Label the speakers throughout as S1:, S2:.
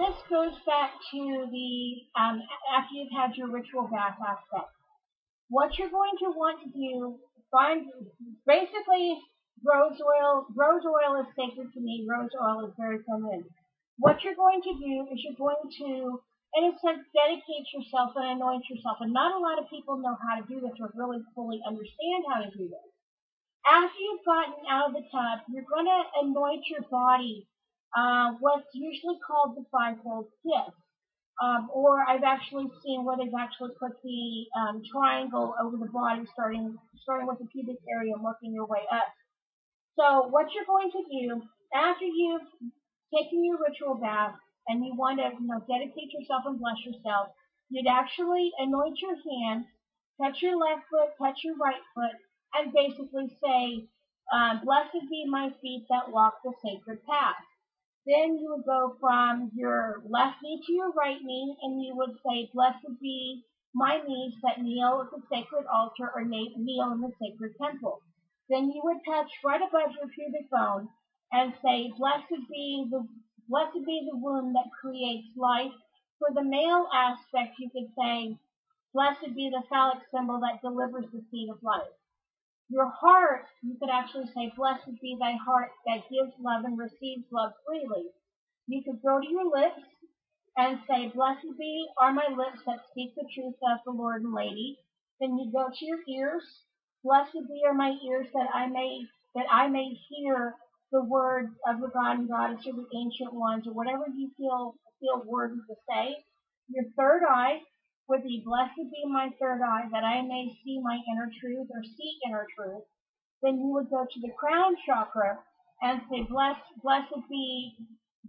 S1: this goes back to the um, after you've had your ritual bath aspect. What you're going to want to do, find basically rose oil. Rose oil is sacred to me. Rose oil is very feminine. What you're going to do is you're going to, in a sense, dedicate yourself and anoint yourself. And not a lot of people know how to do this or really fully understand how to do this. After you've gotten out of the tub, you're going to anoint your body uh, what's usually called the fivefold kiss. Um, or I've actually seen where they've actually put the um, triangle over the body, starting starting with the pubic area and working your way up. So what you're going to do after you've taken your ritual bath and you want to you know dedicate yourself and bless yourself, you'd actually anoint your hands, touch your left foot, touch your right foot, and basically say, uh, "Blessed be my feet that walk the sacred path." Then you would go from your left knee to your right knee, and you would say, Blessed be my knees that kneel at the sacred altar or kneel in the sacred temple. Then you would touch right above your pubic bone and say, Blessed be the blessed be the womb that creates life. For the male aspect, you could say, Blessed be the phallic symbol that delivers the seed of life. Your heart, you could actually say, Blessed be thy heart that gives love and receives love freely. You could go to your lips and say, Blessed be are my lips that speak the truth of the Lord and Lady. Then you go to your ears. Blessed be are my ears that I may that I may hear the words of the God and Goddess or the ancient ones or whatever you feel feel worthy to say. Your third eye, would be blessed be my third eye that I may see my inner truth or see inner truth. Then you would go to the crown chakra and say, blessed, blessed be,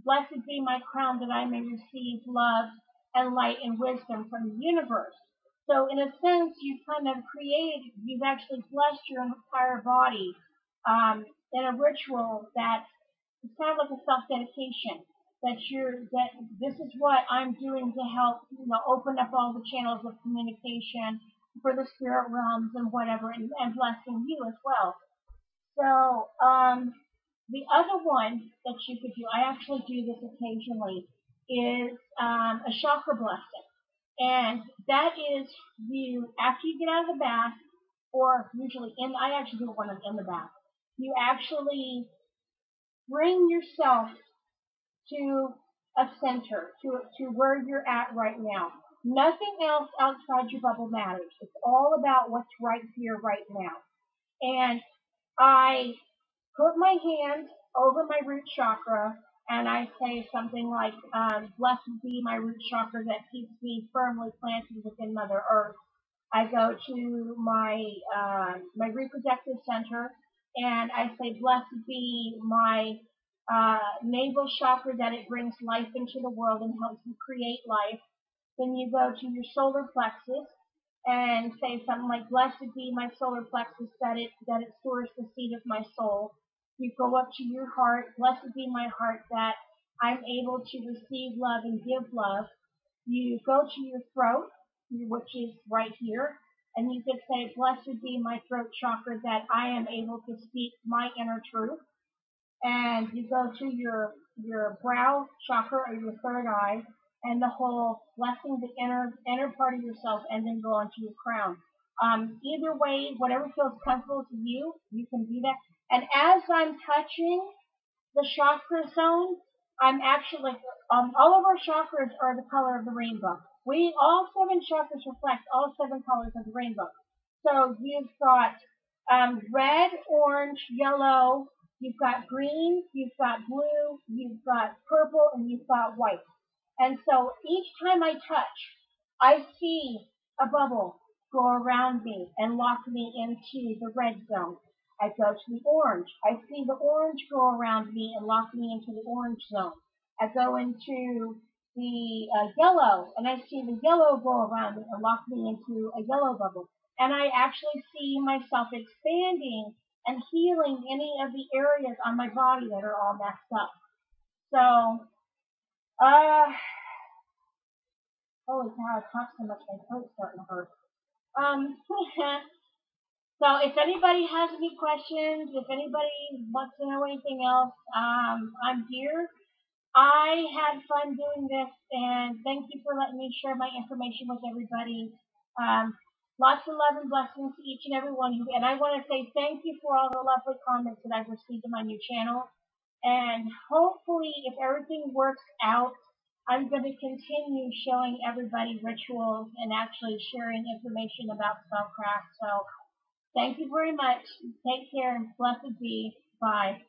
S1: blessed be my crown that I may receive love and light and wisdom from the universe. So in a sense, you've kind of created, you've actually blessed your entire body um, in a ritual that it's kind of like a self-dedication that you're that this is what I'm doing to help you know open up all the channels of communication for the spirit realms and whatever and, and blessing you as well. So um, the other one that you could do, I actually do this occasionally, is um, a chakra blessing. And that is you, after you get out of the bath, or usually in, I actually do one in the bath, you actually bring yourself to a center, to, to where you're at right now. Nothing else outside your bubble matters. It's all about what's right here, right now. And I put my hand over my root chakra and I say something like, um, blessed be my root chakra that keeps me firmly planted within Mother Earth. I go to my, uh, my reproductive center and I say, blessed be my uh, navel chakra that it brings life into the world and helps you create life. Then you go to your solar plexus and say something like, blessed be my solar plexus that it, that it stores the seed of my soul. You go up to your heart, blessed be my heart that I'm able to receive love and give love. You go to your throat, which is right here, and you could say, blessed be my throat chakra that I am able to speak my inner truth and you go to your your brow chakra or your third eye and the whole blessing the inner inner part of yourself and then go onto your crown. Um, either way, whatever feels comfortable to you, you can do that. And as I'm touching the chakra zone, I'm actually um, all of our chakras are the color of the rainbow. We all seven chakras reflect all seven colors of the rainbow. So you've got um, red, orange, yellow, You've got green, you've got blue, you've got purple, and you've got white. And so each time I touch, I see a bubble go around me and lock me into the red zone. I go to the orange. I see the orange go around me and lock me into the orange zone. I go into the uh, yellow and I see the yellow go around me and lock me into a yellow bubble. And I actually see myself expanding and healing any of the areas on my body that are all messed up. So, uh, holy cow, I talked so much, my throat's starting to hurt. Um, so if anybody has any questions, if anybody wants to know anything else, um, I'm here. I had fun doing this, and thank you for letting me share my information with everybody. Um, lots of love and blessings to each and every one of you. And I want to say thank you for all the lovely comments that I've received on my new channel. And hopefully, if everything works out, I'm going to continue showing everybody rituals and actually sharing information about spellcraft. So thank you very much. Take care. Blessed be. Bye.